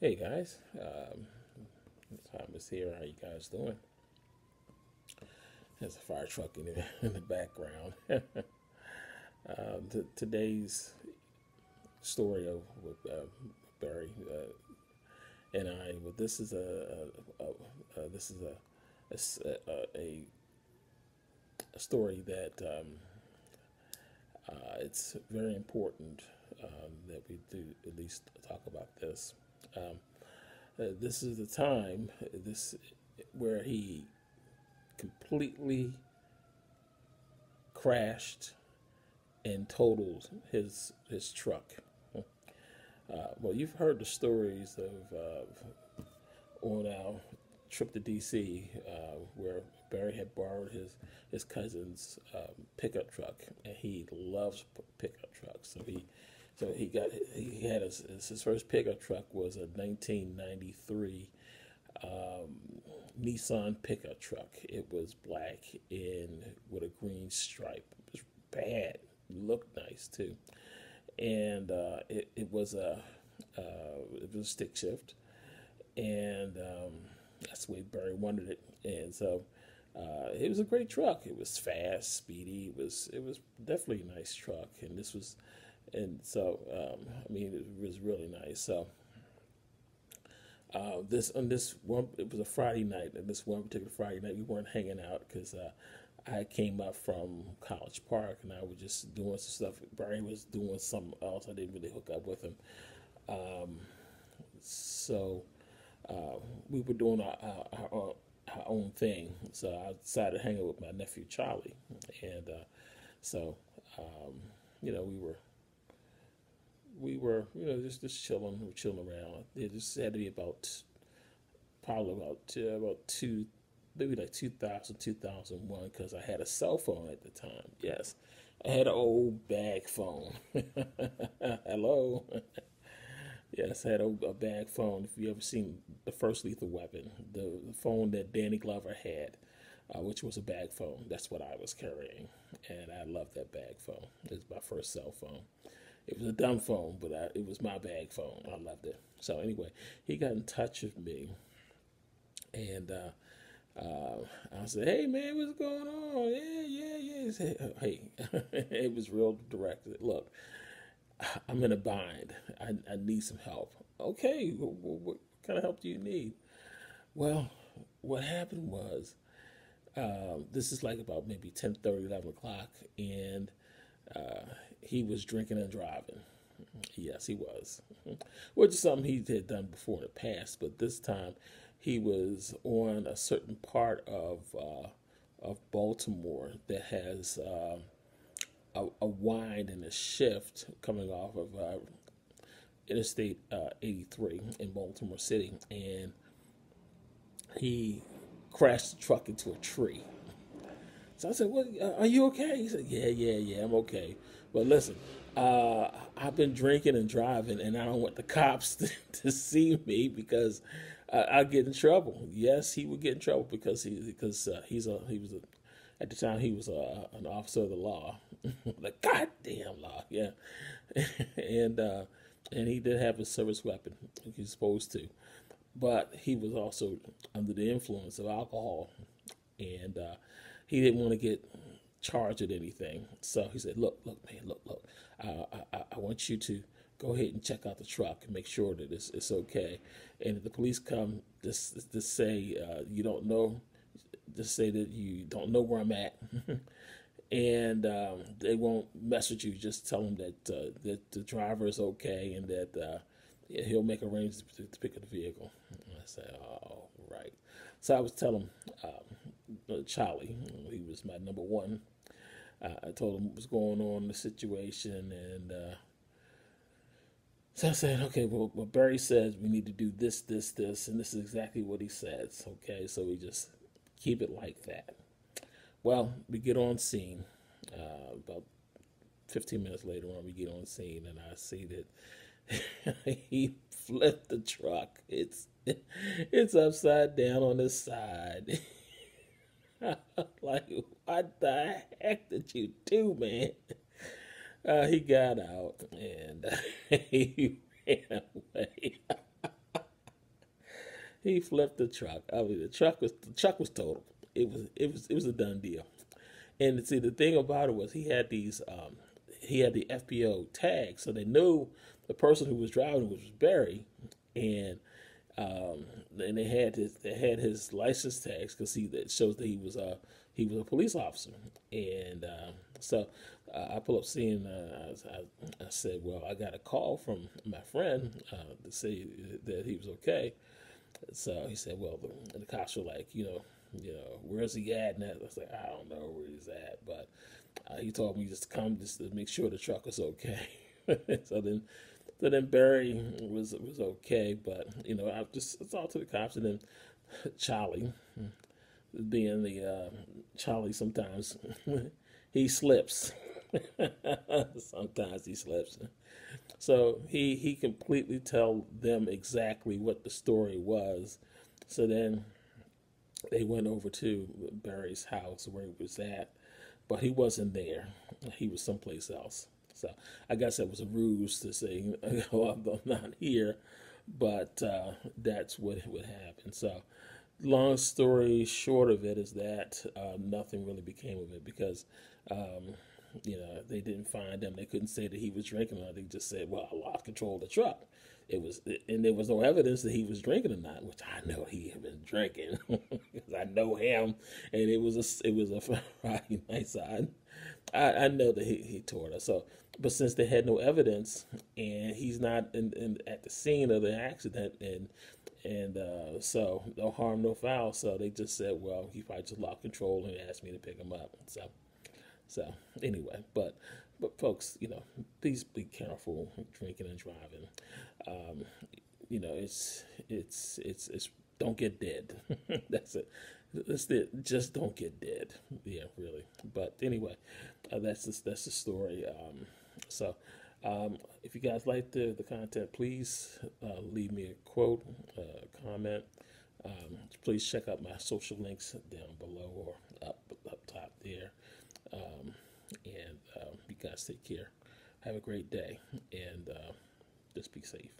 Hey guys, um, Thomas here. How you guys doing? There's a fire truck in the, in the background. um, t- today's story of with uh, Barry uh, and I. Well, this is a, a, a, a this is a a, story that um, uh, it's very important um, that we do at least talk about this. Um, uh, this is the time this where he completely crashed and totaled his his truck. Uh, well, you've heard the stories of on our trip to DC uh, where Barry had borrowed his his cousin's um, pickup truck, and he loves pickup trucks. So he so he got he had his, first pickup truck was a 1993 um, Nissan pickup truck. It was black and with a green stripe. It was bad. Looked nice too, and uh, it it was a uh, it was a stick shift, and um, that's the way Barry wanted it. And so uh, it was a great truck. It was fast, speedy. It was it was definitely a nice truck, and this was, and so um, I mean it was really nice. So uh, this on this one, it was a Friday night, and this one particular Friday night we weren't hanging out because uh, I came up from College Park and I was just doing some stuff. Barry was doing something else. I didn't really hook up with him. Um, so uh, we were doing our, our, our, own thing. So I decided to hang out with my nephew Charlie, and uh, so um, you know we were we were, you know, just just chilling, we're chilling around. It just had to be about probably about uh, about two, maybe like 2000, 2001, because I had a cell phone at the time. Yes, I had an old bag phone. Hello. yes, I had a, a, bag phone. If you ever seen the first Lethal Weapon, the, the phone that Danny Glover had. Uh, which was a bag phone. That's what I was carrying, and I loved that bag phone. It's my first cell phone. It was a dumb phone, but I, it was my bag phone. I loved it. So anyway, he got in touch with me, and uh, uh, I said, "Hey man, what's going on? Yeah, yeah, yeah." He said, "Hey," it was real direct. Look, I'm in a bind. I, I need some help. Okay, what, what, kind of help do you need? Well, what happened was, um, this is like about maybe 10, 30, 11 o'clock, and uh, he was drinking and driving. Yes, he was, which is something he had done before in the past. But this time, he was on a certain part of uh, of Baltimore that has uh, a, a, wind and a shift coming off of uh, Interstate uh, 83 in Baltimore City, and he crashed the truck into a tree. So I said, "What? Are you okay?" He said, "Yeah, yeah, yeah, I'm okay." But listen, uh, I've been drinking and driving, and I don't want the cops to, to see me because uh, I get in trouble. Yes, he would get in trouble because he because uh, he's a he was a at the time he was a, an officer of the law, the goddamn law, yeah, and uh, and he did have a service weapon. He's supposed to, but he was also under the influence of alcohol, and uh, he didn't want to get charged with anything. So he said, "Look, look, man, look, look. Uh, I, I want you to go ahead and check out the truck and make sure that it's, it's okay. And if the police come, just just say uh, you don't know, just say that you don't know where I'm at." and um, they won't mess with you. Just tell them that uh, that the driver is okay and that uh, he'll make arrangements to, to, pick up the vehicle. And I said, "Oh, right." So I was telling um, uh, Charlie, he was my number one. Uh, I told him what was going on the situation, and uh, so I said, "Okay, well, well, Barry says we need to do this, this, this, and this is exactly what he says." Okay, so we just keep it like that. Well, we get on scene. Uh, about 15 minutes later on, we get on scene, and I see that he flipped the truck. It's it's upside down on the side. like, what the heck did you do, man? Uh, he got out and he ran away. he flipped the truck. I mean, the truck was the truck was total. It was it was it was a done deal. And see, the thing about it was he had these um, he had the FBO tag, so they knew the person who was driving was Barry, and um, and they had his they had his license tags because he that shows that he was a he was a police officer, and uh, so uh, I pull up seeing uh, I, I, said, well, I got a call from my friend uh, to say that he was okay. So he said, well, the, the cops were like, you know, you know, where's he at? And I was like, I don't know where he's at, but uh, he told me just to come just to make sure the truck was okay. so then, so then Barry was was okay, but you know, I just talked to the cops, and then Charlie, being the uh, Charlie, sometimes he slips. sometimes he slips. So he he completely tell them exactly what the story was. So then they went over to Barry's house where he was at, but he wasn't there. He was someplace else. So I guess that was a ruse to say, oh, I'm not here, but uh, that's what would happen. So, long story short of it is that uh, nothing really became of it because, um, you know, they didn't find him. They couldn't say that he was drinking or They just said, well, I lost control of the truck it was and there was no evidence that he was drinking or not which i know he had been drinking because i know him and it was a it was a friday night so i i, I know that he, he tore us so but since they had no evidence and he's not in, in at the scene of the accident and and uh, so no harm no foul so they just said well he probably just lost control and asked me to pick him up so so anyway but but folks, you know, please be careful drinking and driving. Um, you know, it's it's it's it's don't get dead. that's it. That's it. Just don't get dead. Yeah, really. But anyway, uh, that's that's the story. Um, so, um, if you guys like the the content, please uh, leave me a quote, uh, comment. Um, please check out my social links down below or up up top there. Um, and um, you guys take care. Have a great day and uh, just be safe.